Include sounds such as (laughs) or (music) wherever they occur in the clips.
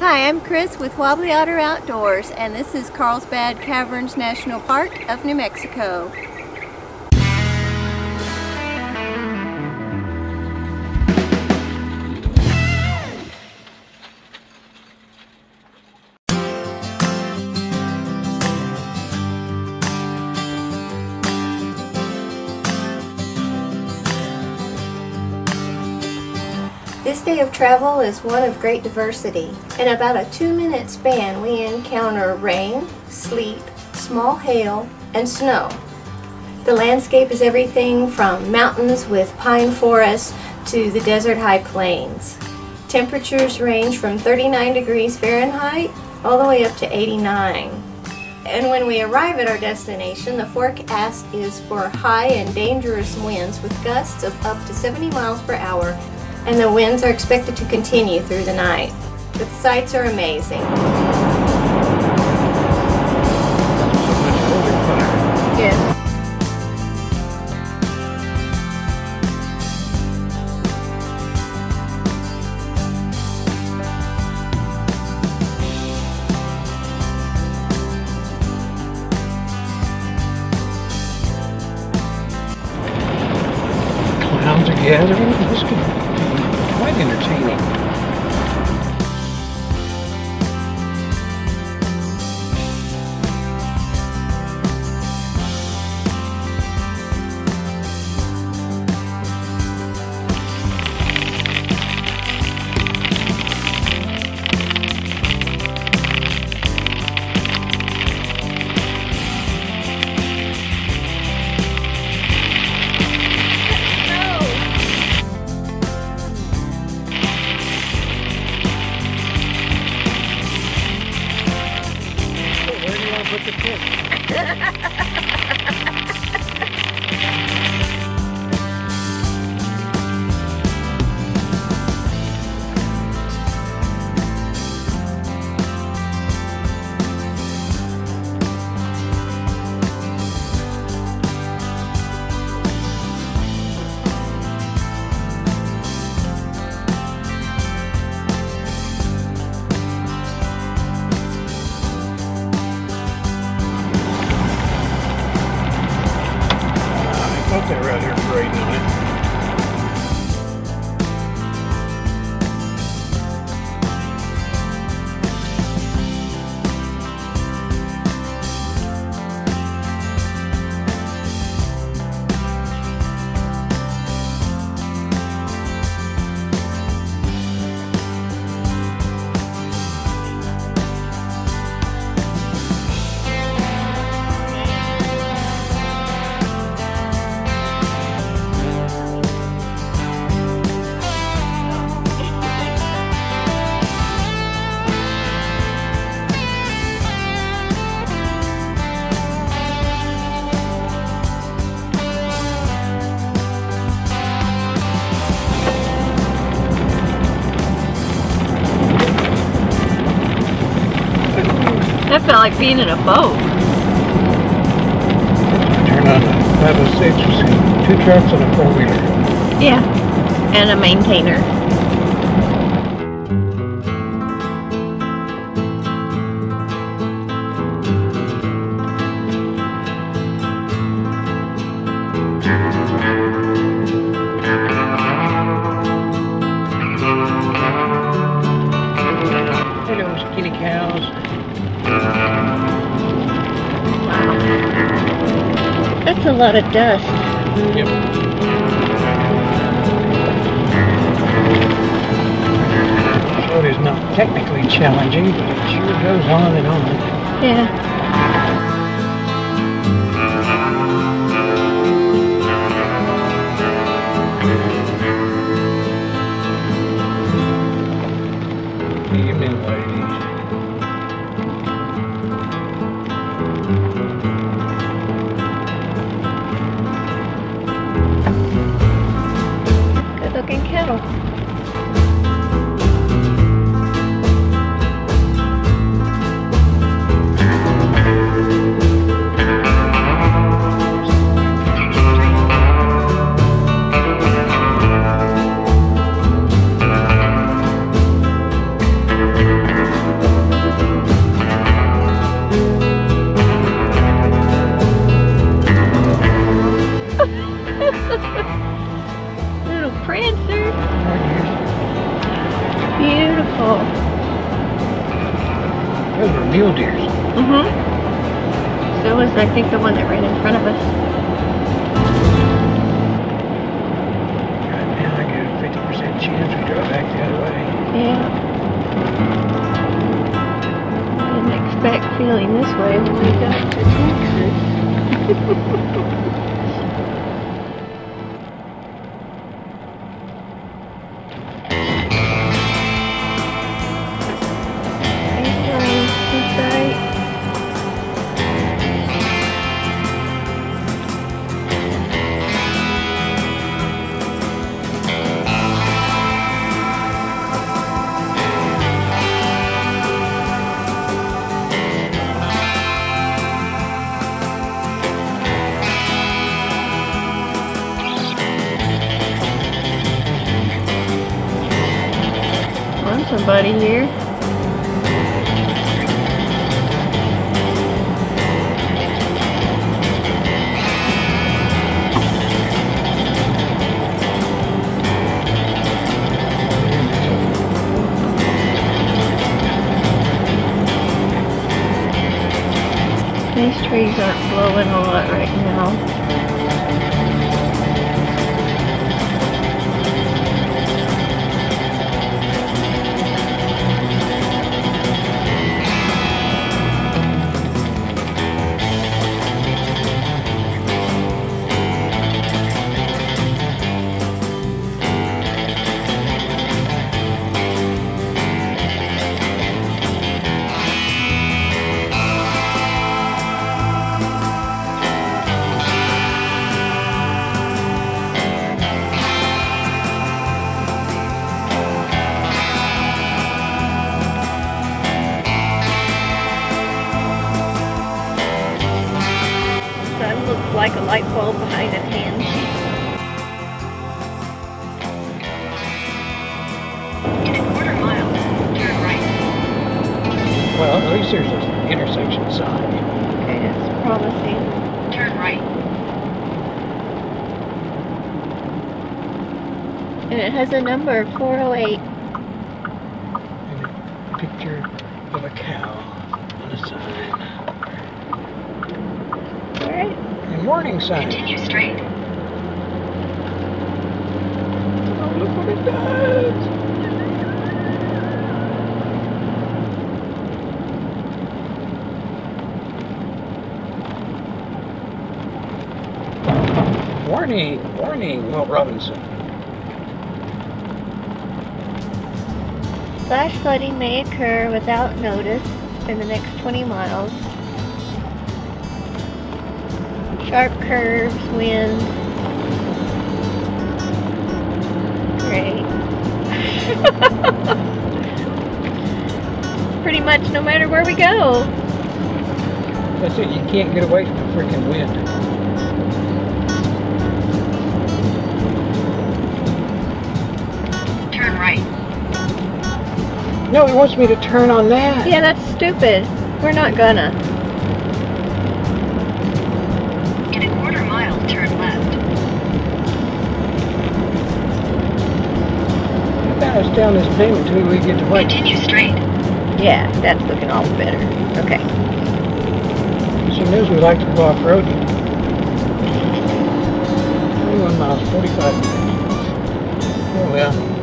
Hi, I'm Chris with Wobbly Otter Outdoors, and this is Carlsbad Caverns National Park of New Mexico. This day of travel is one of great diversity. In about a two minute span, we encounter rain, sleet, small hail, and snow. The landscape is everything from mountains with pine forests to the desert high plains. Temperatures range from 39 degrees Fahrenheit all the way up to 89. And when we arrive at our destination, the forecast is for high and dangerous winds with gusts of up to 70 miles per hour and the winds are expected to continue through the night. The sights are amazing. Ha ha ha ha! Like being in a boat. Turn on the 506, you see two trucks and a four-wheeler. Yeah. And a maintainer. Hello, skinny cows. That's a lot of dust. Yep. Road is not technically challenging, but it sure goes on and on. Yeah. (laughs) Little prancer. Beautiful. Those are mule deers. Mm-hmm. So was, I think, the one that ran in front of us. feeling this way when we got to Texas. (laughs) Found somebody here. These trees aren't blowing Well, at least there's an intersection sign. Okay, that's promising. Turn right. And it has a number, 408. And a picture of a cow on a sign. Alright. And warning sign. Continue straight. Oh, look what it does. Warning, warning, Will Robinson. Flash flooding may occur without notice in the next 20 miles. Sharp curves, wind. Great. (laughs) Pretty much no matter where we go. That's it, you can't get away from the freaking wind. No, he wants me to turn on that. Yeah, that's stupid. We're not gonna. In a quarter mile, turn left. That us down this pavement until we get to White. Continue straight. Yeah, that's looking all better. Okay. She knows we like to go off-roading. 21 miles, 45 minutes. Oh well.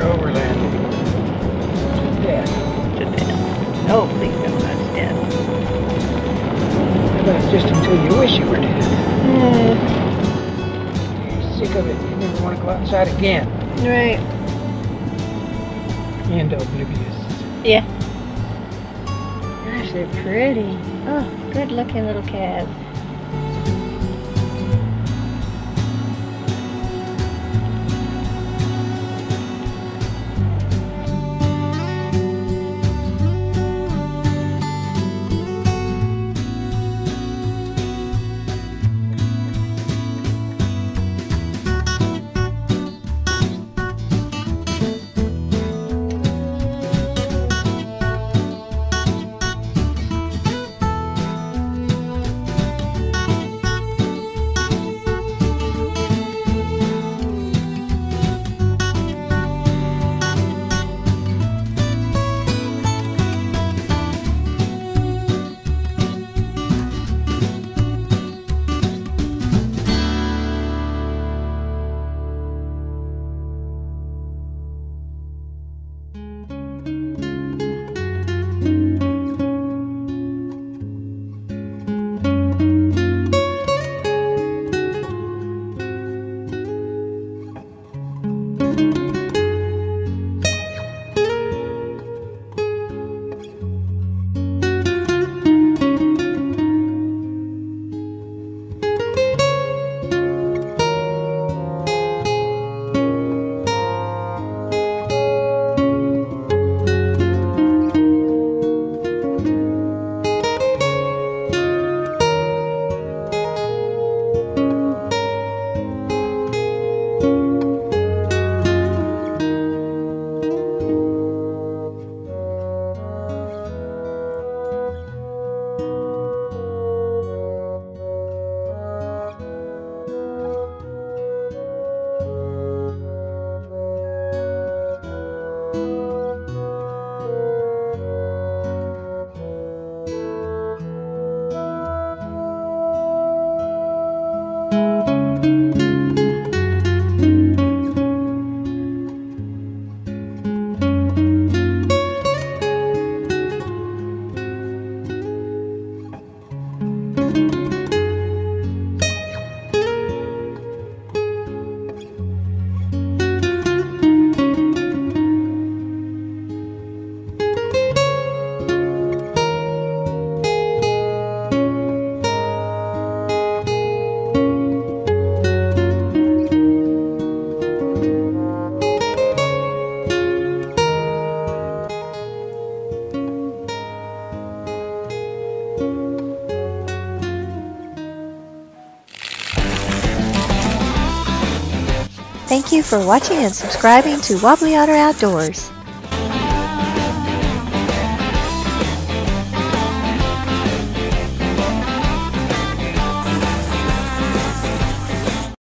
We're overlanding. Yeah. Oh, please no, that's dead. How about just until you wish you were dead? Hmm. You're sick of it. You never want to go outside again. Right. And oblivious. Yeah. Gosh, they're pretty. Oh, good looking little calves. Thank you for watching and subscribing to Wobbly Otter Outdoors.